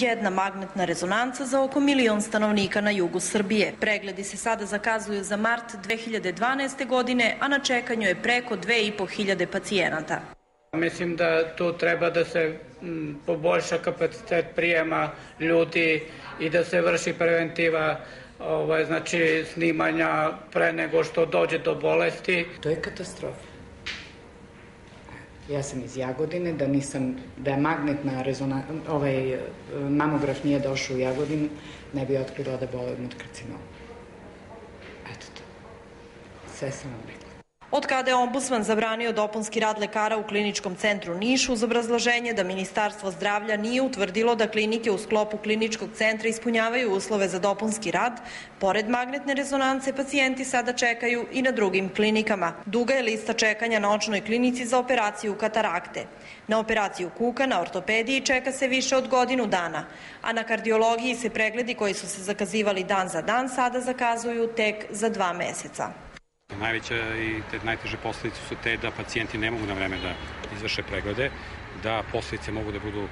Jedna magnetna rezonanca za oko milion stanovnika na jugu Srbije. Pregledi se sada zakazuju za mart 2012. godine, a na čekanju je preko 2500 pacijenata. Mislim da tu treba da se poboljša kapacitet prijema ljudi i da se vrši preventiva ovaj, znači snimanja pre nego što dođe do bolesti. To je katastrofa. Ja sam iz Jagodine, da nisam, da je magnetna rezona, ovaj, mamograf nije došao u Jagodinu, ne bi otkrila da bolujem od karcinoma. Eto to. Sve sam vam rekla. Od kada je ombudsman zabranio dopunski rad lekara u kliničkom centru Nišu uz obrazloženje da Ministarstvo zdravlja nije utvrdilo da klinike u sklopu kliničkog centra ispunjavaju uslove za dopunski rad, pored magnetne rezonance pacijenti sada čekaju i na drugim klinikama. Duga je lista čekanja na očnoj klinici za operaciju katarakte. Na operaciju kuka na ortopediji čeka se više od godinu dana, a na kardiologiji se pregledi koji su se zakazivali dan za dan sada zakazuju tek za dva meseca. Najveća i te najteže posledice su te da pacijenti ne mogu na vreme da izvrše preglede, da posledice mogu da budu e,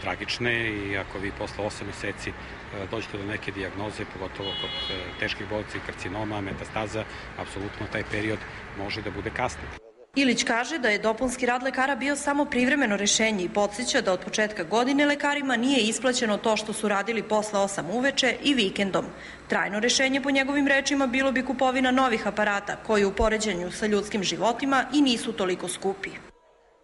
tragične i ako vi posle 8 meseci e, dođete do neke dijagnoze, pogotovo kod e, teških bolesti, karcinoma, metastaza, apsolutno taj period može da bude kasni. Ilić kaže da je dopunski rad lekara bio samo privremeno rešenje i podsjeća da od početka godine lekarima nije isplaćeno to što su radili posle 8 uveče i vikendom. Trajno rešenje po njegovim rečima bilo bi kupovina novih aparata koji u poređenju sa ljudskim životima i nisu toliko skupi.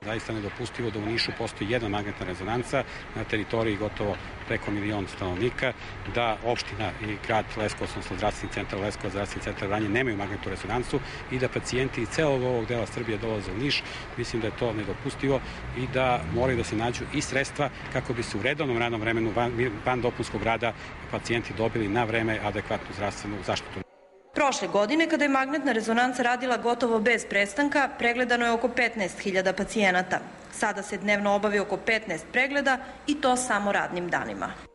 Zaista nedopustivo da u Nišu postoji jedna magnetna rezonanca na teritoriji gotovo preko milion stanovnika, da opština i grad Leskovac, odnosno zdravstveni centar Leskovac, zdravstveni centar Vranje nemaju magnetnu rezonancu i da pacijenti iz celog ovog dela Srbije dolaze u Niš. Mislim da je to nedopustivo i da moraju da se nađu i sredstva kako bi se u redovnom radnom vremenu van, van dopunskog rada pacijenti dobili na vreme adekvatnu zdravstvenu zaštitu. Prošle godine, kada je magnetna rezonanca radila gotovo bez prestanka, pregledano je oko 15.000 pacijenata. Sada se dnevno obavi oko 15 pregleda i to samo radnim danima.